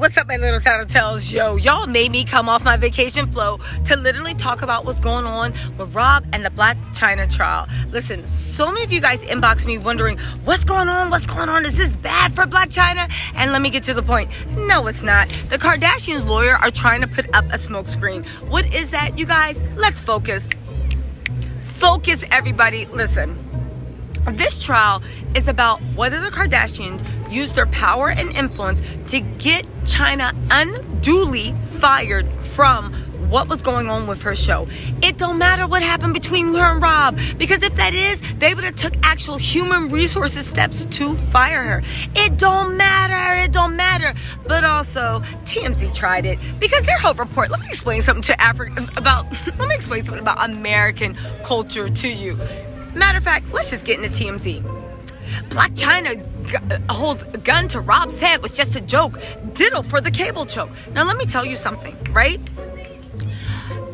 what's up, my little tattletales? Yo, y'all made me come off my vacation flow to literally talk about what's going on with Rob and the Blac Chyna trial. Listen, so many of you guys inbox me wondering what's going on, what's going on, is this bad for Blac Chyna? And let me get to the point. No, it's not. The Kardashians' lawyer are trying to put up a smokescreen. What is that, you guys? Let's focus. Focus, everybody. Listen. This trial is about whether the Kardashians used their power and influence to get Chyna unduly fired from what was going on with her show. It don't matter what happened between her and Rob because if that is, they would have took actual human resources steps to fire her. It don't matter. It don't matter. But also, TMZ tried it because their whole report. Let me explain something to Africa about. let me explain something about American culture to you. Matter of fact, let's just get into TMZ. Blac Chyna g- uh, holds a gun to Rob's head was just a joke. Diddle for the cable choke. Now, let me tell you something, right?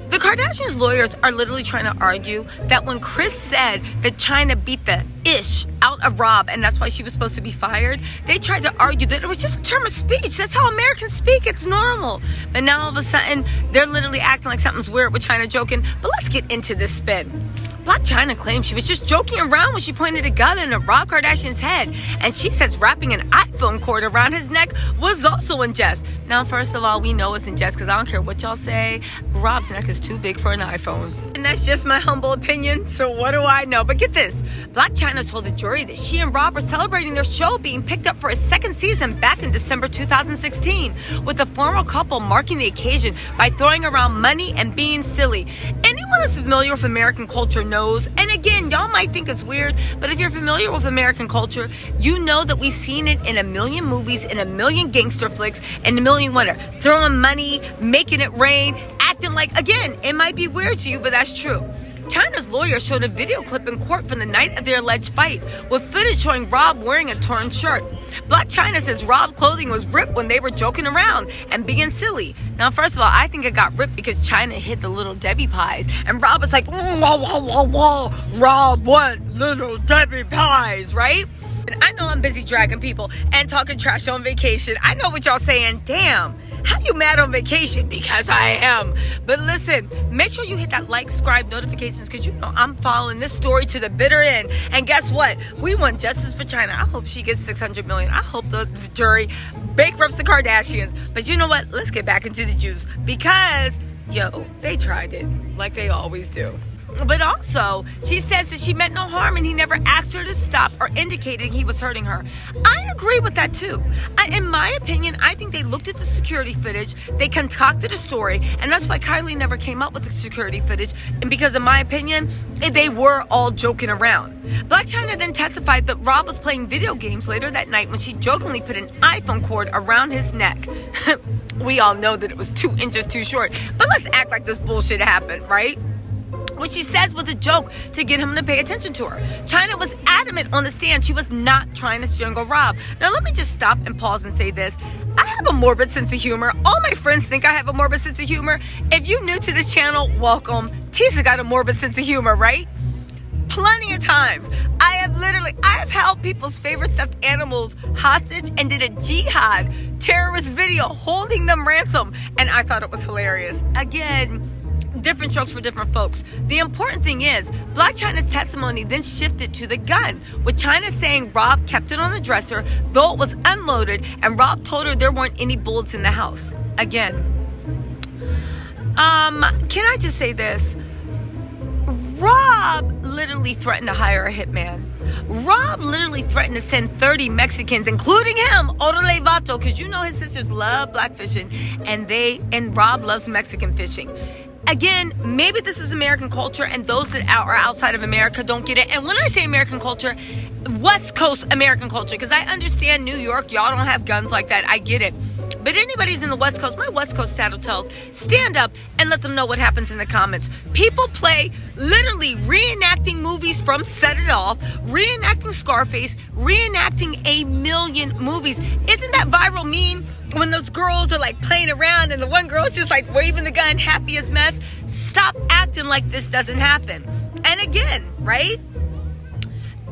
The Kardashians' lawyers are literally trying to argue that when Kris said that Chyna beat the ish out of Rob and that's why she was supposed to be fired, they tried to argue that it was just a term of speech. That's how Americans speak. It's normal. But now all of a sudden, they're literally acting like something's weird with Chyna joking. But let's get into this spin. Blac Chyna claims she was just joking around when she pointed a gun in Rob Kardashian's head. And she says wrapping an iPhone cord around his neck was also in jest. Now, first of all, we know it's in jest because I don't care what y'all say. Rob's neck is too big for an iPhone. And that's just my humble opinion, so what do I know? But get this Blac Chyna told the jury that she and Rob were celebrating their show being picked up for a second season back in December 2016, with the former couple marking the occasion by throwing around money and being silly. Anyone that's familiar with American culture knows, and again, y'all might think it's weird, but if you're familiar with American culture, you know that we've seen it in a million movies, in a million gangster flicks, and a million whatever. Throwing money, making it rain, acting like, again, it might be weird to you, but that's true. Chyna's lawyer showed a video clip in court from the night of their alleged fight, with footage showing Rob wearing a torn shirt. Blac Chyna says Rob's clothing was ripped when they were joking around and being silly. Now, first of all, I think it got ripped because Chyna hit the little Debbie pies, and Rob was like, mm, whoa, whoa, whoa, whoa, Rob, what little Debbie pies, right? And I know I'm busy dragging people and talking trash on vacation. I know what y'all saying. Damn. How you mad on vacation? Because I am. But listen, make sure you hit that like, subscribe, notifications, because you know I'm following this story to the bitter end. And guess what? We want justice for Chyna. I hope she gets 600 million. I hope the, the jury bankrupts the Kardashians. But you know what? Let's get back into the juice because, yo, they tried it like they always do. But also, she says that she meant no harm and he never asked her to stop or indicated he was hurting her. I agree with that too. I, in my opinion, I think they looked at the security footage, they concocted a story, and that's why Kylie never came up with the security footage. And because, in my opinion, eh, they were all joking around. Blac Chyna then testified that Rob was playing video games later that night when she jokingly put an iPhone cord around his neck. we all know that it was two inches too short, but let's act like this bullshit happened, right? What she says was a joke to get him to pay attention to her. Chyna was adamant on the stand she was not trying to strangle Rob. Now, let me just stop and pause and say this. I have a morbid sense of humor. All my friends think I have a morbid sense of humor. If you're new to this channel, welcome. Tisa got a morbid sense of humor, right? Plenty of times. I have literally, I have held people's favorite stuffed animals hostage and did a jihad terrorist video holding them ransom. And I thought it was hilarious. Again, different strokes for different folks. The important thing is, Blac Chyna's testimony then shifted to the gun, with Chyna saying Rob kept it on the dresser, though it was unloaded, and Rob told her there weren't any bullets in the house. Again. Um, can I just say this? Rob literally threatened to hire a hitman. Rob literally threatened to send 30 Mexicans, including him, Orale Vato, because you know his sisters love black fishing, and they and Rob loves Mexican fishing again, maybe this is American culture, and those that are outside of America don't get it. And when I say American culture, West Coast American culture, because I understand New York, y'all don't have guns like that. I get it. But anybody's in the West Coast, my West Coast tattletales, stand up and let them know what happens in the comments. People play literally reenacting movies from Set It Off, reenacting Scarface, reenacting a million movies. Isn't that viral mean? when those girls are like playing around and the one girl's just like waving the gun, happy as mess? Stop acting like this doesn't happen. And again, right?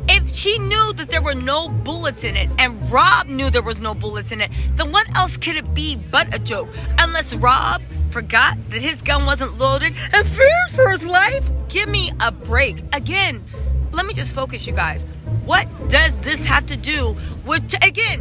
If she knew that there were no bullets in it and Rob knew there was no bullets in it, then what else could it be but a joke? Unless Rob forgot that his gun wasn't loaded and feared for his life? Give me a break. Again, let me just focus, you guys. What does this have to do with, again,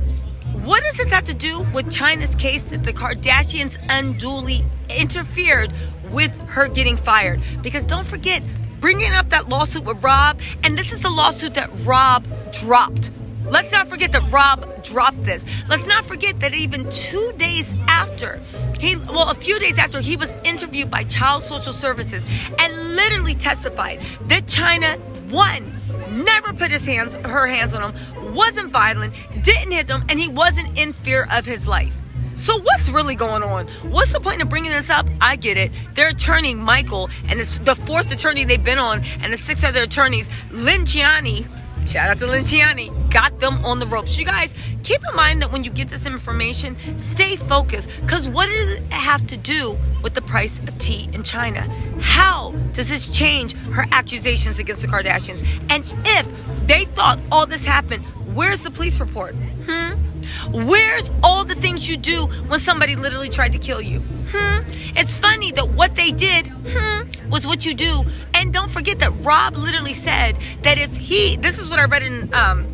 what does this have to do with Chyna's case that the Kardashians unduly interfered with her getting fired? Because don't forget, bringing up that lawsuit with Rob, and this is the lawsuit that Rob dropped. Let's not forget that Rob dropped this. Let's not forget that even two days after he, well, a few days after he was interviewed by Child Social Services and literally testified that Chyna, one, never put his hands, her hands on him, wasn't violent, didn't hit them, and he wasn't in fear of his life. So what's really going on? What's the point of bringing this up? I get it. Their attorney Michael and it's the fourth attorney they've been on, and the six other attorneys, Lynne Ciani. Shout out to Lynne Ciani, got them on the ropes. You guys, keep in mind that when you get this information, stay focused. Because what does it have to do with the price of tea in China? How does this change her accusations against the Kardashians? And if they thought all this happened, where's the police report? Hmm? Where's all the things you do when somebody literally tried to kill you? Hmm? It's funny that what they did hmm, was what you do. And don't forget that Rob literally said that if he, this is what I read in um,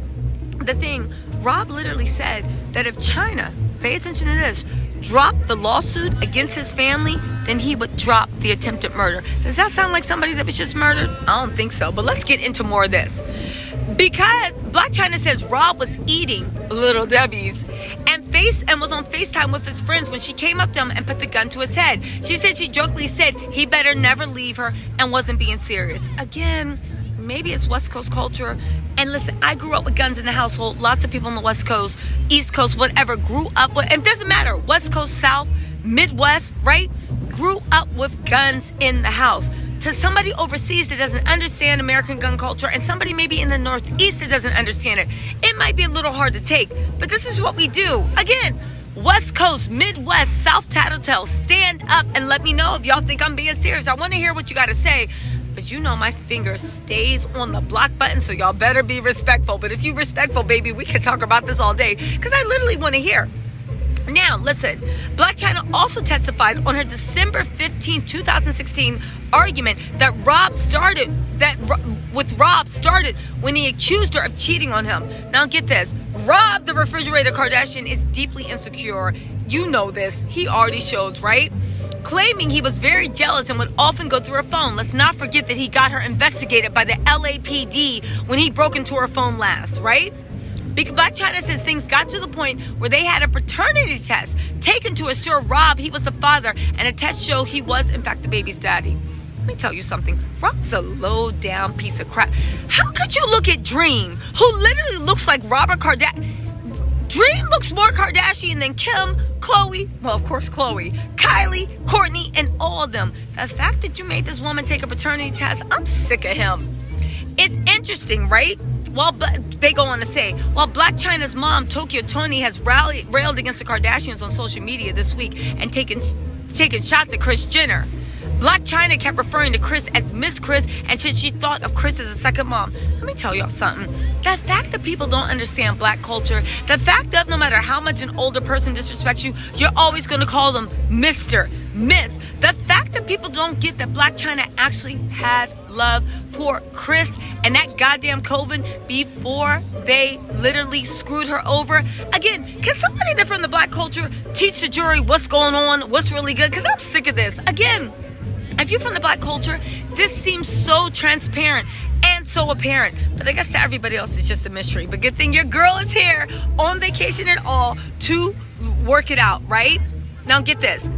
the thing, Rob literally said that if Chyna, pay attention to this, dropped the lawsuit against his family, then he would drop the attempted murder. Does that sound like somebody that was just murdered? I don't think so. But let's get into more of this. Because Blac Chyna says Rob was eating Little Debbie's and face and was on FaceTime with his friends when she came up to him and put the gun to his head. She said she jokingly said he better never leave her and wasn't being serious. Again, maybe it's West Coast culture. And listen, I grew up with guns in the household. Lots of people on the West Coast, East Coast, whatever, grew up with, it doesn't matter, West Coast, South, Midwest, right? Grew up with guns in the house to somebody overseas that doesn't understand American gun culture and somebody maybe in the Northeast that doesn't understand it, it might be a little hard to take. But this is what we do. Again, West Coast, Midwest, South Tattletale, stand up and let me know if y'all think I'm being serious. I want to hear what you got to say. But you know my finger stays on the block button, so y'all better be respectful. But if you respectful, baby, we can talk about this all day because I literally want to hear. Now, listen, Blac Chyna also testified on her December 15, 2016 argument that Rob started, that with Rob started when he accused her of cheating on him. Now, get this Rob, the refrigerator Kardashian, is deeply insecure. You know this. He already shows, right? Claiming he was very jealous and would often go through her phone. Let's not forget that he got her investigated by the LAPD when he broke into her phone last, right? Because Blac Chyna says things got to the point where they had a paternity test taken to assure Rob he was the father, and a test showed he was, in fact, the baby's daddy. Let me tell you something. Rob's a low down piece of crap. How could you look at Dream, who literally looks like Robert Kardashian? Dream looks more Kardashian than Kim, Khloe, well, of course, Khloe, Kylie, Kourtney, and all of them. The fact that you made this woman take a paternity test, I'm sick of him. It's interesting, right? While they go on to say, while Blac Chyna's mom, Tokyo Toni has rallied, railed against the Kardashians on social media this week and taken, taken shots at Kris Jenner. Blac Chyna kept referring to Kris as Miss Kris and said she thought of Kris as a second mom. Let me tell y'all something. The fact that people don't understand black culture, the fact that no matter how much an older person disrespects you, you're always going to call them Mr., Miss. Fact that people don't get that Blac Chyna actually had love for Kris and that goddamn Coven before they literally screwed her over. Again, can somebody that from the black culture teach the jury what's going on, what's really good? Because I'm sick of this. Again, if you're from the black culture, this seems so transparent and so apparent. But I guess to everybody else, it's just a mystery. But good thing your girl is here on vacation and all to work it out, right? Now, get this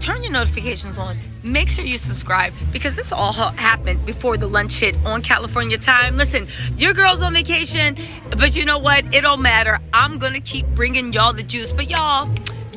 turn your notifications on. Make sure you subscribe because this all happened before the lunch hit on California time. Listen, your girl's on vacation, but you know what? It don't matter. I'm going to keep bringing y'all the juice. But y'all,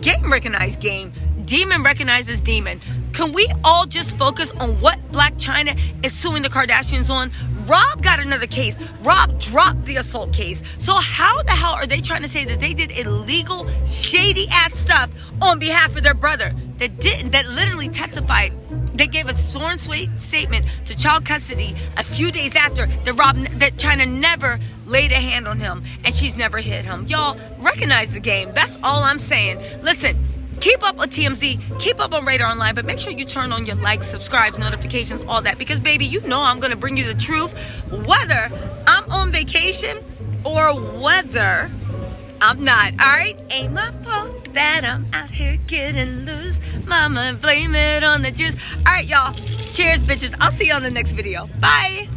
game recognized game. Demon recognizes demon. Can we all just focus on what Blac Chyna is suing the Kardashians on? Rob got another case. Rob dropped the assault case. So how the hell are they trying to say that they did illegal, shady ass stuff on behalf of their brother? That didn't, that literally testified. They gave a sworn sweet statement to child custody a few days after that Rob, that Chyna never laid a hand on him and she's never hit him. Y'all recognize the game. That's all I'm saying. Listen, keep up with TMZ, keep up on Radar Online, but make sure you turn on your likes, subscribes, notifications, all that. Because, baby, you know I'm to bring you the truth, whether I'm on vacation or whether I'm not. All right? Ain't my fault that I'm out here getting loose. Mama, blame it on the juice. All right, y'all. Cheers, bitches. I'll see you on the next video. Bye.